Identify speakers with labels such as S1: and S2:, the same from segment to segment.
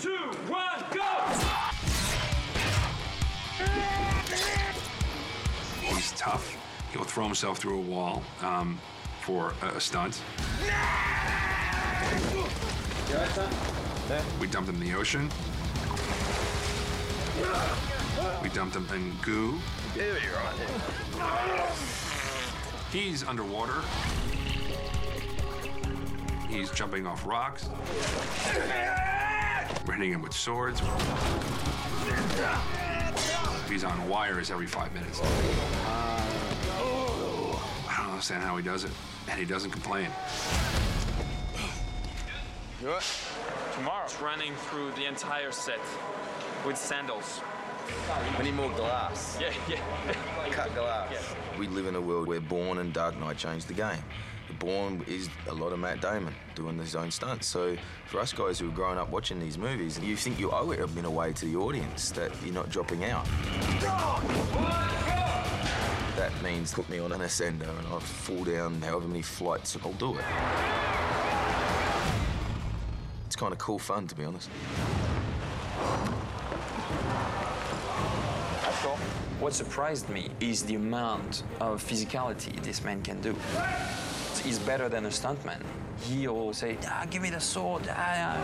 S1: two, one, go!
S2: He's tough. He'll throw himself through a wall um, for a, a stunt. We dumped him in the ocean. We dumped him in goo. He's underwater. He's jumping off rocks. We're hitting him with swords. He's on wires every five minutes. I don't understand how he does it, and he doesn't complain.
S1: Tomorrow. It's Running through the entire set with sandals.
S3: We need more glass.
S1: Yeah, yeah.
S3: Cut glass. We live in a world where Bourne and Dark Knight changed the game. Bourne is a lot of Matt Damon doing his own stunts. So for us guys who have growing up watching these movies, you think you owe it in a way to the audience that you're not dropping out. That means put me on an ascender and I'll fall down however many flights, and I'll do it. It's kind of cool fun, to be honest.
S1: What surprised me is the amount of physicality this man can do. He's better than a stuntman. He'll say, ah, give me the sword. Ah,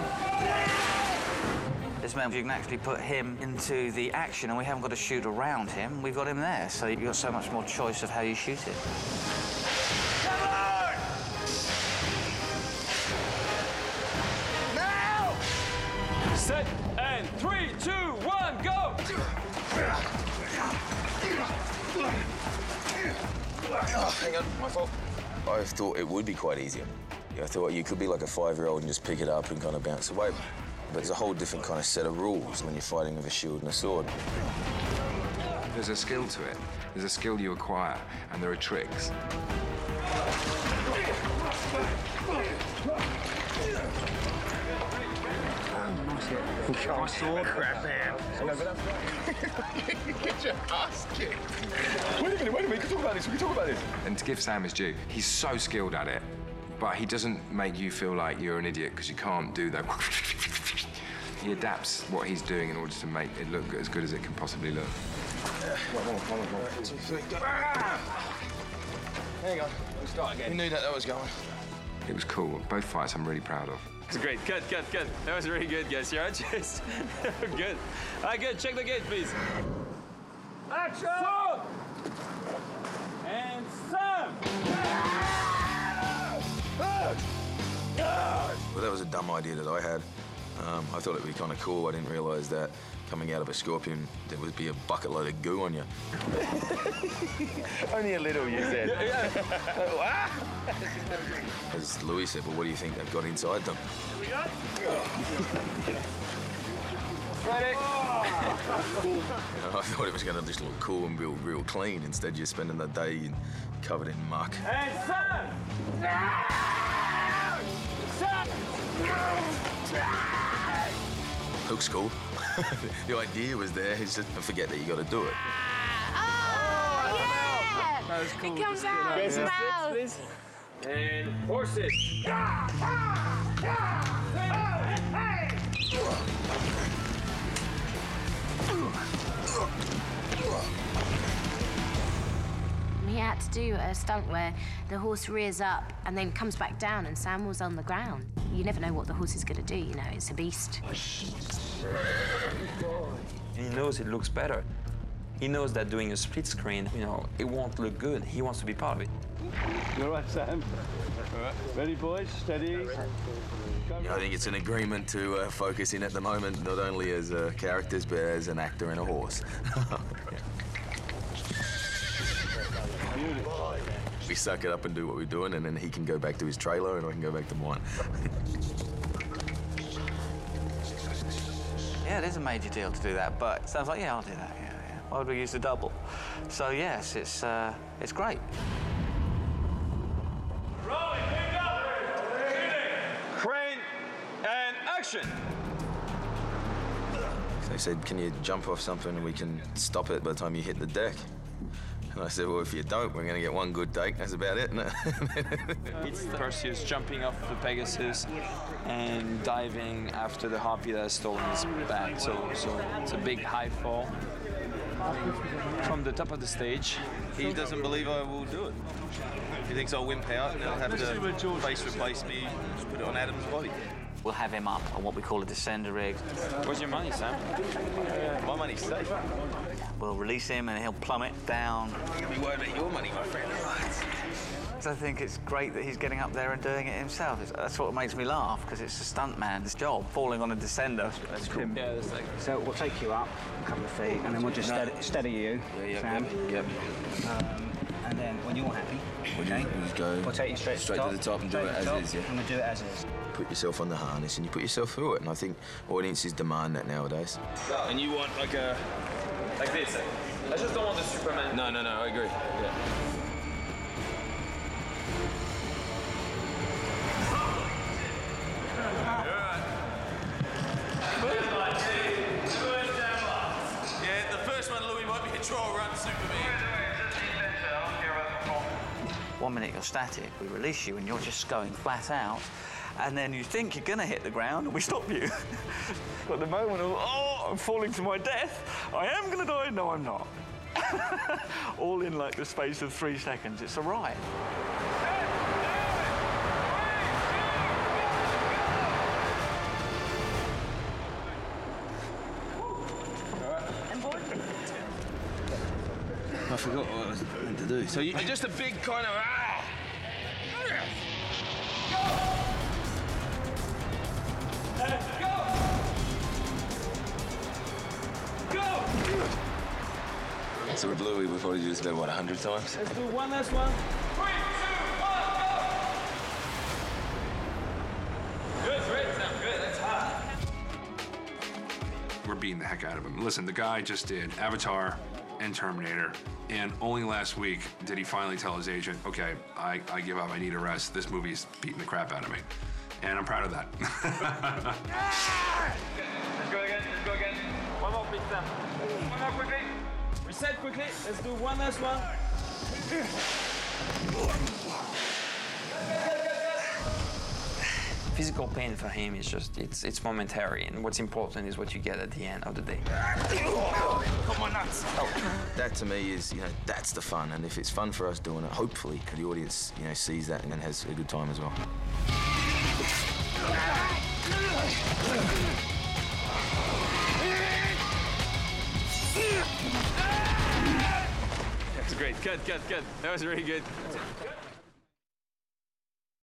S4: This man, you can actually put him into the action, and we haven't got to shoot around him. We've got him there, so you've got so much more choice of how you shoot it.
S1: ah. Set and three, two, one, go!
S3: Oh, hang on, my fault. I thought it would be quite easier. I thought you could be like a five-year-old and just pick it up and kind of bounce away. But there's a whole different kind of set of rules when you're fighting with a shield and a sword.
S2: There's a skill to it. There's a skill you acquire, and there are tricks.
S5: My sword. Crap, man. Get your ass kicked. Wait a minute, wait a minute. We can talk about this. We can talk about this.
S2: And to give Sam his due, he's so skilled at it, but he doesn't make you feel like you're an idiot because you can't do that. he adapts what he's doing in order to make it look as good as it can possibly look.
S3: Hang on. We'll start again. You knew that that was going.
S2: It was cool. Both fights I'm really proud of.
S1: It's great. Good, good, good. That was really good, guys. You're just good. All right, good. Check the gate, please. Action! And Sam!
S3: Well, that was a dumb idea that I had. Um, I thought it'd be kind of cool. I didn't realise that coming out of a scorpion, there would be a bucket load of goo on you.
S5: Only a little, you said.
S3: As Louis said, well, what do you think they've got inside them?
S1: Ready?
S3: You know, I thought it was going to just look cool and real, real clean. Instead, you're spending the day covered in muck.
S1: And Sam!
S3: Looks cool. the idea was there. It's just forget that you got to do it.
S6: Oh, yeah! It comes out. It smells.
S1: And horses.
S6: He had to do a stunt where the horse rears up and then comes back down, and Sam was on the ground. You never know what the horse is going to do, you know, it's a beast.
S1: He knows it looks better. He knows that doing a split screen, you know, it won't look good. He wants to be part of it.
S5: You all right, Sam? All right. Ready, boys? Steady.
S3: I think it's an agreement to uh, focus in at the moment, not only as uh, characters, but as an actor and a horse. we suck it up and do what we're doing, and then he can go back to his trailer, and I can go back to mine.
S4: Yeah, it is a major deal to do that, but sounds like, yeah, I'll do that. Yeah, yeah. Why would we use the double? So yes, it's uh, it's great.
S1: Rolling, pick up. Crane and action.
S3: They said, can you jump off something and we can stop it by the time you hit the deck? And I said, well, if you don't, we're going to get one good date. That's about it, isn't it?
S1: It's Perseus jumping off the Pegasus and diving after the harpy that has stolen his bag. So, so it's a big high fall from the top of the stage.
S7: He doesn't believe I will do it. He thinks I'll wimp out and he'll have to face replace me, just put it on Adam's body.
S4: We'll have him up on what we call a descender rig.
S1: Where's your money, Sam?
S7: My money's safe.
S4: We'll release him and he'll plummet down.
S7: You'll be worried about your money, my friend.
S4: So I think it's great that he's getting up there and doing it himself. It's, that's what makes me laugh because it's a stuntman's job. Falling on a descender. That's cool.
S1: Yeah, it's like
S8: So we'll take you up a couple of feet, and then we'll just steady, steady you, Sam.
S3: yep.
S8: Um, and then when you're happy, okay,
S3: you just go
S8: we'll take you straight,
S3: straight to the top and do it as
S8: the top,
S3: is, yeah.
S8: And we'll do it as is.
S3: Put yourself on the harness and you put yourself through it. And I think audiences demand that nowadays.
S7: And you want like a.
S1: like this. I just don't want the Superman.
S7: No, no, no, I agree. Yeah. Yeah, One
S4: minute you're static, we release you and you're just going flat out. And then you think you're gonna hit the ground and we stop you. At the moment of, oh, I'm falling to my death. I am gonna die. No, I'm not. All in like the space of three seconds. It's a ride.
S7: I forgot what I was meant to do. So you, you're just a big kind of. Ah!
S3: So with Louis, we've probably used it, what, 100 times?
S1: Let's do one last one. Good, great, Sam. Good. That's hot.
S9: we're beating the heck out of him. Listen, the guy just did Avatar and Terminator, and only last week did he finally tell his agent, okay, I, I give up, I need a rest. This movie's beating the crap out of me. And I'm proud of that.
S1: Let's go again. Let's go again. One more, please, Sam. One more quickly. Reset quickly. Let's do one last one. Physical pain for him is just it's it's momentary, and what's important is what you get at the end of the day. Come on, nuts. Oh.
S3: That to me is, you know, that's the fun. And if it's fun for us doing it, hopefully the audience, you know, sees that and has a good time as well.
S7: That's great. Good, good, good. That was really good.